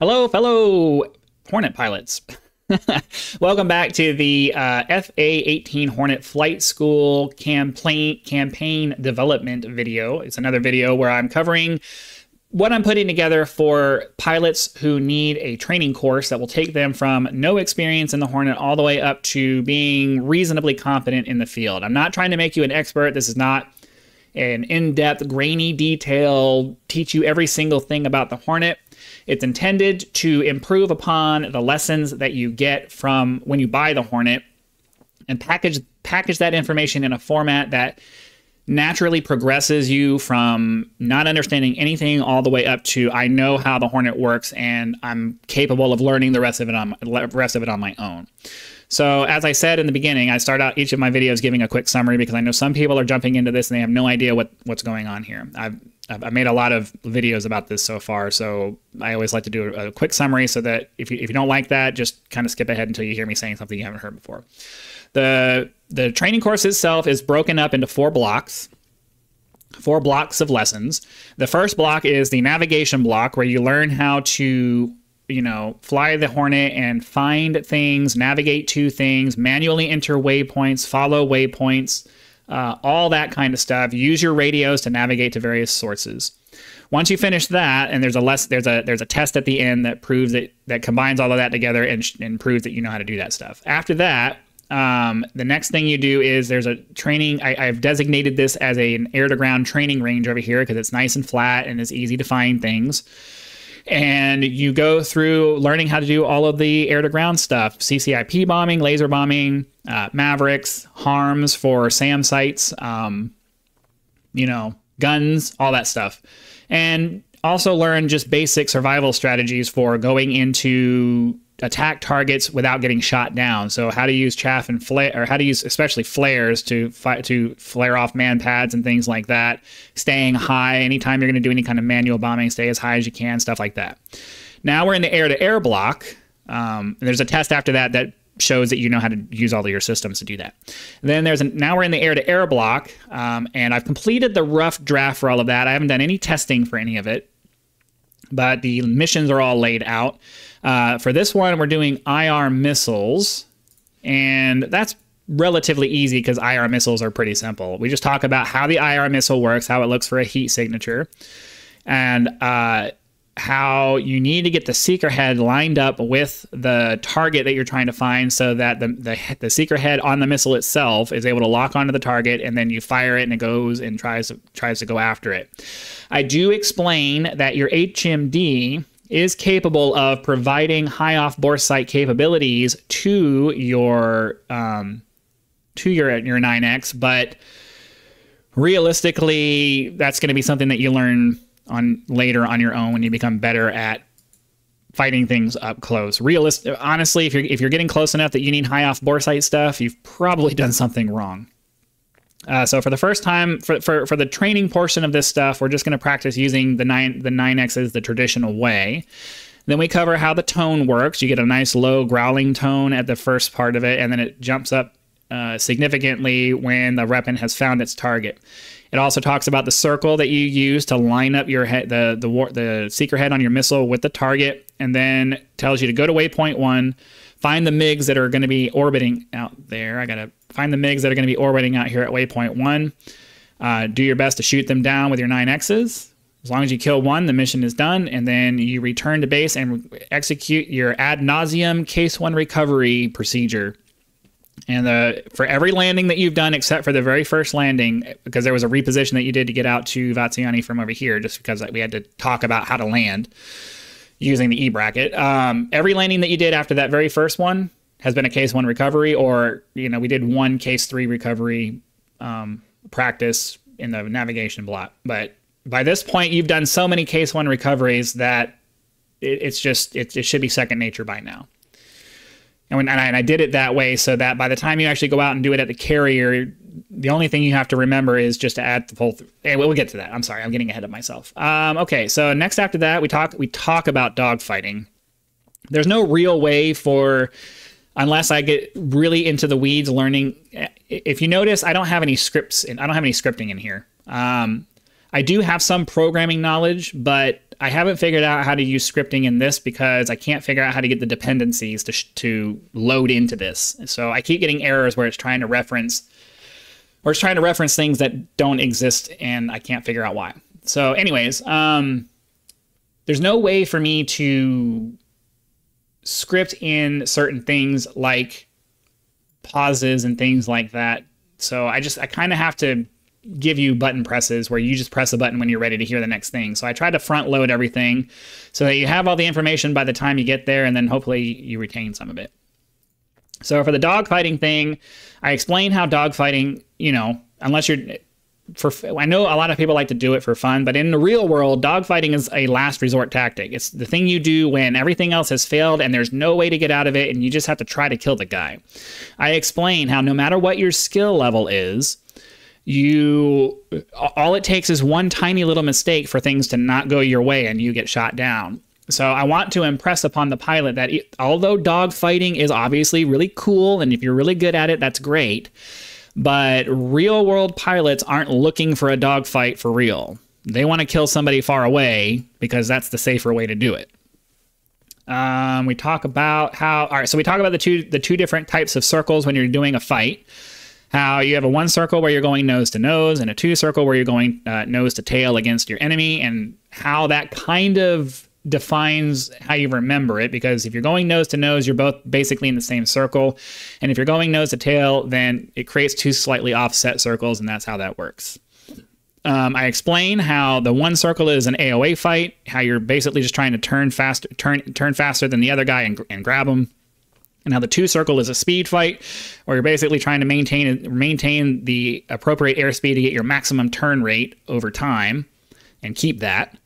Hello, fellow Hornet pilots. Welcome back to the uh, FA-18 Hornet Flight School campaign campaign development video. It's another video where I'm covering what I'm putting together for pilots who need a training course that will take them from no experience in the Hornet all the way up to being reasonably competent in the field. I'm not trying to make you an expert. This is not an in-depth, grainy detail, teach you every single thing about the Hornet. It's intended to improve upon the lessons that you get from when you buy the Hornet and package package that information in a format that naturally progresses you from not understanding anything all the way up to I know how the Hornet works and I'm capable of learning the rest of it on rest of it on my own. So as I said in the beginning, I start out each of my videos giving a quick summary because I know some people are jumping into this and they have no idea what what's going on here. I've I've made a lot of videos about this so far, so I always like to do a, quick summary so that if you, if you don't like that, just kind of skip ahead until you hear me saying something you haven't heard before. The, the training course itself is broken up into four blocks, four blocks of lessons. The first block is the navigation block where you learn how to you know, fly the Hornet and find things, navigate to things, manually enter waypoints, follow waypoints, uh, all that kind of stuff. Use your radios to navigate to various sources. Once you finish that, and there's a less there's a there's a test at the end that proves that that combines all of that together and, and proves that you know how to do that stuff. After that, um, the next thing you do is there's a training. I, have designated this as a, an air to ground training range over here because it's nice and flat and it's easy to find things and you go through learning how to do all of the air to ground stuff CCIP bombing, laser bombing, uh, Mavericks, HARMs for SAM sites, um, you know, guns, all that stuff. And also learn just basic survival strategies for going into attack targets without getting shot down. So how to use chaff and flare, or how to use especially flares to fight to flare off MANPADS and things like that. Staying high anytime you're going to do any kind of manual bombing, stay as high as you can, stuff like that. Now we're in the air-to-air block. Um, there's a test after that that shows that you know how to use all of your systems to do that. Then there's a, now we're in the air-to-air block, um, and I've completed the rough draft for all of that. I haven't done any testing for any of it, but the missions are all laid out. Uh, for this one, we're doing IR missiles, and that's relatively easy because IR missiles are pretty simple. We just talk about how the IR missile works, how it looks for a heat signature, and uh, how you need to get the seeker head lined up with the target that you're trying to find so that the, the, the seeker head on the missile itself is able to lock onto the target and then you fire it and it goes and tries to, tries to go after it. I do explain that your HMD is capable of providing high off bore sight capabilities to your um, to your your 9x, but realistically, that's going to be something that you learn on later on your own when you become better at fighting things up close. Realist, honestly, if you're if you're getting close enough that you need high off bore sight stuff, you've probably done something wrong. Uh, so for the first time, for, for, for the training portion of this stuff, we're just going to practice using the 9 the 9Xs the traditional way. Then we cover how the tone works. You get a nice low growling tone at the first part of it, and then it jumps up uh, significantly when the weapon has found its target. It also talks about the circle that you use to line up your head, the the the seeker head on your missile with the target, and then tells you to go to waypoint one, find the MiGs that are going to be orbiting out there. I gotta find the MiGs that are going to be orbiting out here at waypoint one. Uh, do your best to shoot them down with your 9Xs. As long as you kill one, the mission is done, and then you return to base and execute your ad nauseum case one recovery procedure. And uh, for every landing that you've done, except for the very first landing, because there was a reposition that you did to get out to Vaziani from over here, just because we had to talk about how to land using the E bracket. Um, every landing that you did after that very first one, has been a case one recovery, or you know, we did one case three recovery um, practice in the navigation block. But by this point, you've done so many case one recoveries that it, it's just it, it, should be second nature by now. And, when, and, I, and I did it that way so that by the time you actually go out and do it at the carrier, the only thing you have to remember is just to add the full. Th- hey, we'll get to that. I'm sorry, I'm getting ahead of myself. Um, okay, so next after that, we talk we talk about dogfighting. There's no real way for unless I get really into the weeds learning. If you notice, I don't have any scripts and I don't have any scripting in here. Um, I do have some programming knowledge, but I haven't figured out how to use scripting in this because I can't figure out how to get the dependencies to, to load into this. So I keep getting errors where it's trying to reference or it's trying to reference things that don't exist and I can't figure out why. So anyways, um, there's no way for me to script in certain things like pauses and things like that. So I just I kind of have to give you button presses where you just press a button when you're ready to hear the next thing. So I try to front load everything so that you have all the information by the time you get there and then hopefully you retain some of it. So for the dogfighting thing, I explain how dogfighting, you know, unless you're for I know a lot of people like to do it for fun, but in the real world, dogfighting is a last resort tactic. It's the thing you do when everything else has failed and there's no way to get out of it and you just have to try to kill the guy. I explain how no matter what your skill level is, you all it takes is one tiny little mistake for things to not go your way and you get shot down. So I want to impress upon the pilot that it, although dogfighting is obviously really cool and if you're really good at it, that's great but real world pilots aren't looking for a dogfight for real. They want to kill somebody far away because that's the safer way to do it. Um, we talk about how all right, so we talk about the two the two different types of circles when you're doing a fight. How you have a one circle where you're going nose to nose, and a two circle where you're going uh, nose to tail against your enemy, and how that kind of defines how you remember it because if you're going nose to nose, you're both basically in the same circle. And if you're going nose to tail, then it creates two slightly offset circles, and that's how that works. Um, I explain how the one circle is an AOA fight, how you're basically just trying to turn faster, turn turn faster than the other guy and, and grab him, and how the two circle is a speed fight, where you're basically trying to maintain maintain the appropriate airspeed to get your maximum turn rate over time, and keep that.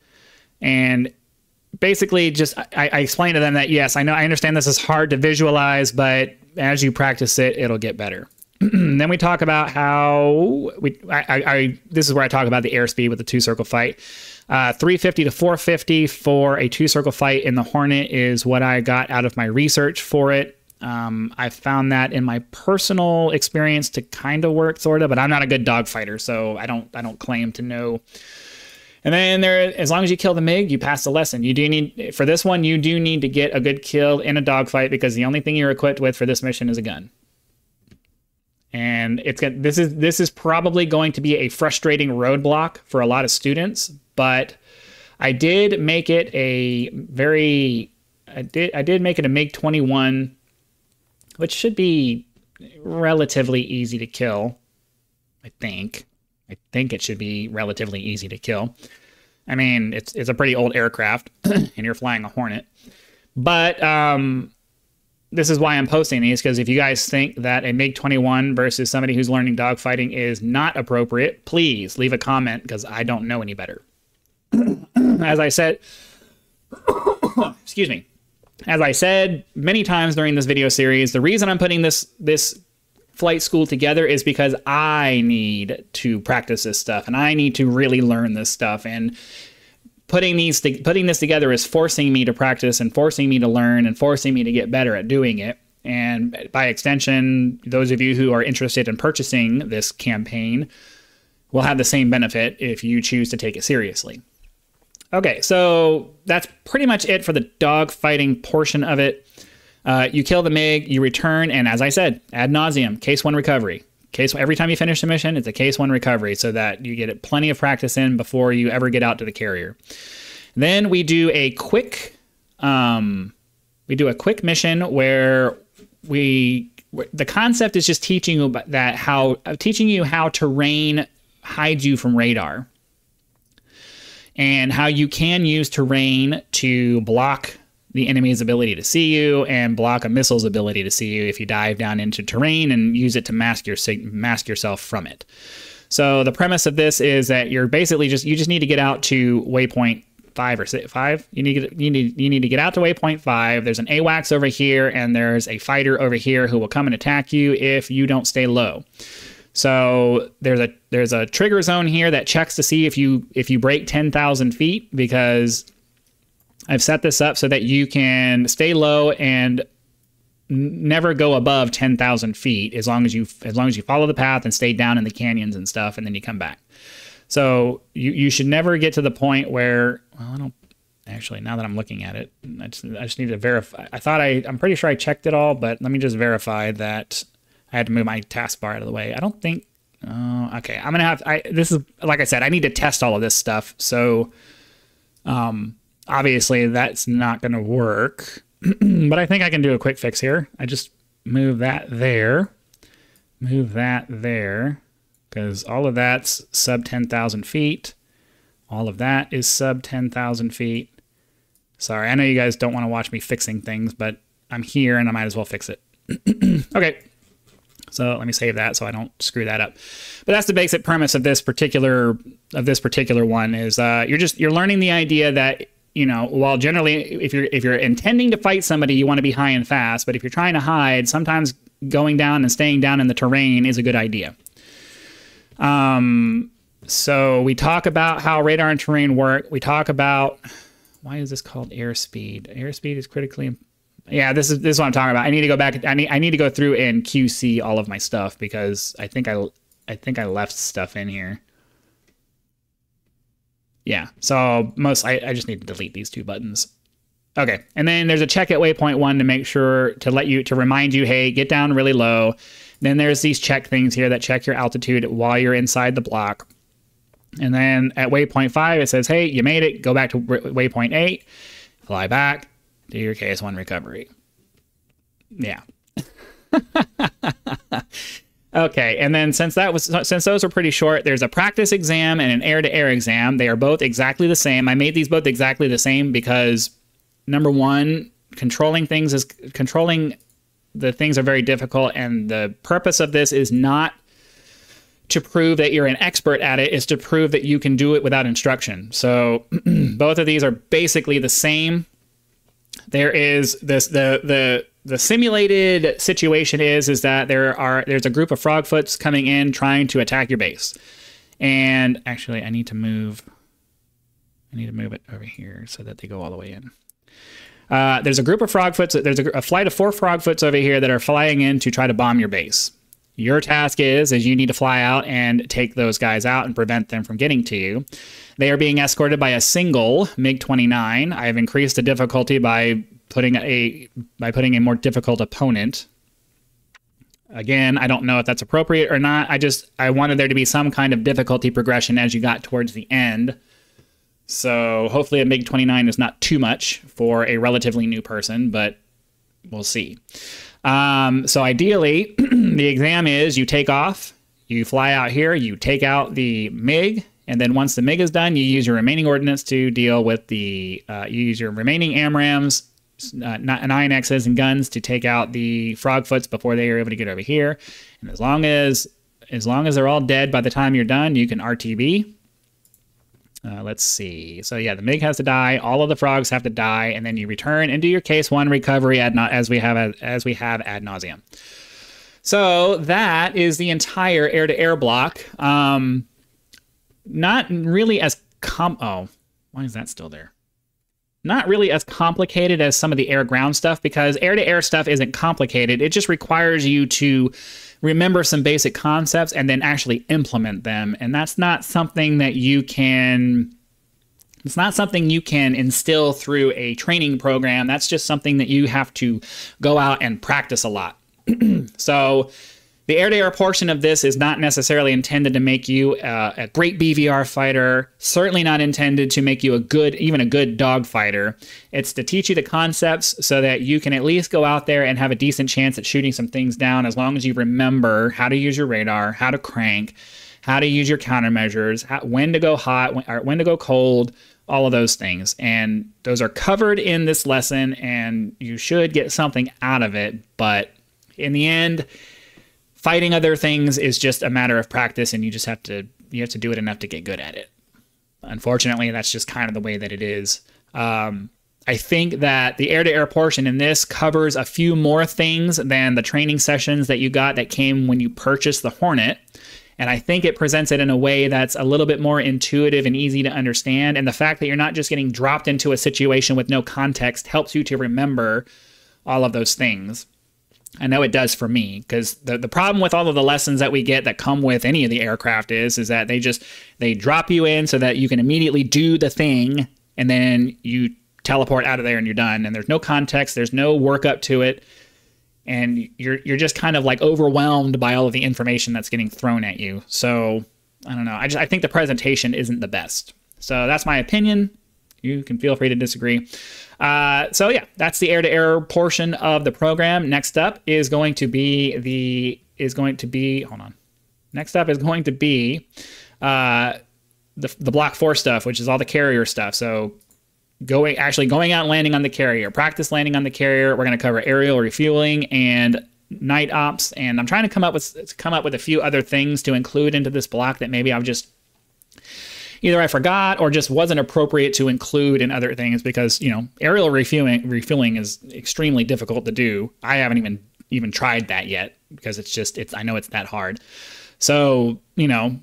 And basically just I, I explained to them that yes, I know I understand this is hard to visualize, but as you practice it, it'll get better. then we talk about how we I, I, this is where I talk about the airspeed with the two circle fight. Uh, 350 to 450 for a two circle fight in the Hornet is what I got out of my research for it. Um, I found that in my personal experience to kind of work, sort of, but I'm not a good dog fighter, so I don't I don't claim to know and then there, as long as you kill the MiG, you pass the lesson. You do need for this one, you do need to get a good kill in a dogfight because the only thing you're equipped with for this mission is a gun. And it's this is this is probably going to be a frustrating roadblock for a lot of students, but I did make it a very I did I did make it a MiG 21 which should be relatively easy to kill, I think. I think it should be relatively easy to kill. I mean, it's it's a pretty old aircraft, and you're flying a Hornet. But um, this is why I'm posting these because if you guys think that a MiG 21 versus somebody who's learning dogfighting is not appropriate, please leave a comment because I don't know any better. As I said, excuse me. As I said many times during this video series, the reason I'm putting this this flight school together is because I need to practice this stuff and I need to really learn this stuff. And putting these th- putting this together is forcing me to practice and forcing me to learn and forcing me to get better at doing it. And by extension those of you who are interested in purchasing this campaign will have the same benefit if you choose to take it seriously. Okay so that's pretty much it for the dog fighting portion of it uh, you kill the MiG, you return, and as I said, ad nauseum, case one recovery. Case every time you finish the mission, it's a case one recovery, so that you get plenty of practice in before you ever get out to the carrier. Then we do a quick, um, we do a quick mission where we the concept is just teaching you that how teaching you how terrain hides you from radar and how you can use terrain to block the enemy's ability to see you and block a missile's ability to see you if you dive down into terrain and use it to mask your mask yourself from it. So the premise of this is that you're basically just you just need to get out to waypoint five or six, five. You need to, you need you need to get out to waypoint five. There's an AWACS over here, and there's a fighter over here who will come and attack you if you don't stay low. So there's a there's a trigger zone here that checks to see if you if you break ten thousand feet because I've set this up so that you can stay low and never go above 10,000 feet as long as you as long as you follow the path and stay down in the canyons and stuff and then you come back. So you, you should never get to the point where, well, I don't actually, now that I'm looking at it, I just, I just need to verify. I thought I, I'm pretty sure I checked it all, but let me just verify that I had to move my taskbar out of the way. I don't think, uh, okay, I'm going to have, I, this is, like I said, I need to test all of this stuff. So, um, obviously that's not going to work, but I think I can do a quick fix here. I just move that there, move that there, because all of that's sub 10,000 feet. All of that is sub 10,000 feet. Sorry, I know you guys don't want to watch me fixing things, but I'm here and I might as well fix it. okay. So let me save that so I don't screw that up. But that's the basic premise of this particular of this particular one is uh, you're just you're learning the idea that you know while generally if you're if you're intending to fight somebody you want to be high and fast, but if you're trying to hide, sometimes going down and staying down in the terrain is a good idea. Um, so we talk about how radar and terrain work. We talk about why is this called airspeed? Airspeed is critically yeah, this is this is what I'm talking about. I need to go back. I need I need to go through and QC all of my stuff because I think I I think I left stuff in here. Yeah, so most I, I just need to delete these two buttons. Okay, and then there's a check at waypoint one to make sure to let you to remind you, hey, get down really low. Then there's these check things here that check your altitude while you're inside the block. And then at waypoint five, it says, hey, you made it. Go back to waypoint eight, fly back, do your case one recovery. Yeah. okay, and then since that was since those were pretty short, there's a practice exam and an air-to-air exam. They are both exactly the same. I made these both exactly the same because number one, controlling things is controlling the things are very difficult, and the purpose of this is not to prove that you're an expert at it is to prove that you can do it without instruction. So both of these are basically the same there is this the the the simulated situation is is that there are there's a group of frogfoots coming in trying to attack your base and actually i need to move i need to move it over here so that they go all the way in uh, there's a group of frogfoots there's a, a flight of four frogfoots over here that are flying in to try to bomb your base your task is is you need to fly out and take those guys out and prevent them from getting to you. They are being escorted by a single MiG-29. I have increased the difficulty by putting a by putting a more difficult opponent. Again, I don't know if that's appropriate or not. I just I wanted there to be some kind of difficulty progression as you got towards the end. So hopefully a MiG-29 is not too much for a relatively new person, but we'll see. Um, so ideally, the exam is you take off, you fly out here, you take out the MiG, and then once the MiG is done, you use your remaining ordnance to deal with the, uh, you use your remaining AMRAAMs, uh, 9Xs and guns to take out the Frogfoots before they are able to get over here. And as long as, as long as they're all dead by the time you're done, you can RTB. Uh, let's see. So yeah, the MiG has to die. All of the frogs have to die, and then you return and do your case one recovery ad as we have as we have ad nauseum. So that is the entire air-to-air block. Um, not really as com. Oh, why is that still there? Not really as complicated as some of the air-ground stuff because air-to-air stuff isn't complicated. It just requires you to remember some basic concepts and then actually implement them. And that's not something that you can it's not something you can instill through a training program. That's just something that you have to go out and practice a lot. so the air-to-air portion of this is not necessarily intended to make you uh, a great BVR fighter, certainly not intended to make you a good, even a good dog fighter. It's to teach you the concepts so that you can at least go out there and have a decent chance at shooting some things down as long as you remember how to use your radar, how to crank, how to use your countermeasures, how, when to go hot, when, when to go cold, all of those things. And those are covered in this lesson, and you should get something out of it. But in the end, fighting other things is just a matter of practice and you just have to you have to do it enough to get good at it unfortunately that's just kind of the way that it is um, i think that the air-to-air portion in this covers a few more things than the training sessions that you got that came when you purchased the hornet and I think it presents it in a way that's a little bit more intuitive and easy to understand. And the fact that you're not just getting dropped into a situation with no context helps you to remember all of those things. I know it does for me because the, the problem with all of the lessons that we get that come with any of the aircraft is is that they just they drop you in so that you can immediately do the thing and then you teleport out of there and you're done and there's no context there's no work up to it and you're you're just kind of like overwhelmed by all of the information that's getting thrown at you. So I don't know I just I think the presentation isn't the best. So that's my opinion. You can feel free to disagree. Uh, so yeah, that's the air-to-air portion of the program. Next up is going to be the is going to be hold on. Next up is going to be uh, the the Block Four stuff, which is all the carrier stuff. So going actually going out and landing on the carrier, practice landing on the carrier. We're going to cover aerial refueling and night ops, and I'm trying to come up with come up with a few other things to include into this block that maybe I've just either I forgot or just wasn't appropriate to include in other things because, you know, aerial refueling refueling is extremely difficult to do. I haven't even even tried that yet because it's just it's I know it's that hard. So, you know,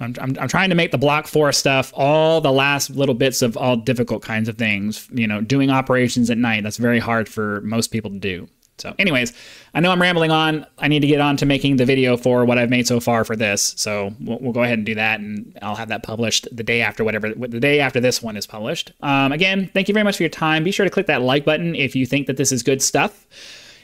I'm, I'm, I'm, trying to make the block four stuff all the last little bits of all difficult kinds of things. You know, doing operations at night, that's very hard for most people to do. So, anyways, I know I'm rambling on. I need to get on to making the video for what I've made so far for this. So we'll, we'll go ahead and do that, and I'll have that published the day after whatever the day after this one is published. Um, again, thank you very much for your time. Be sure to click that like button if you think that this is good stuff,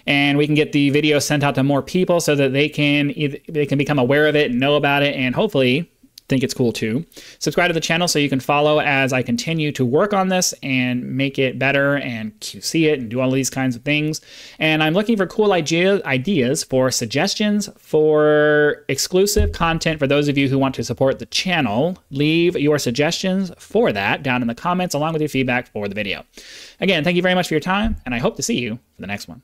and we can get the video sent out to more people so that they can either, they can become aware of it and know about it, and hopefully think it's cool too. Subscribe to the channel so you can follow as I continue to work on this and make it better and QC it and do all these kinds of things. And I'm looking for cool idea, ideas for suggestions for exclusive content for those of you who want to support the channel. Leave your suggestions for that down in the comments along with your feedback for the video. Again, thank you very much for your time, and I hope to see you for the next one.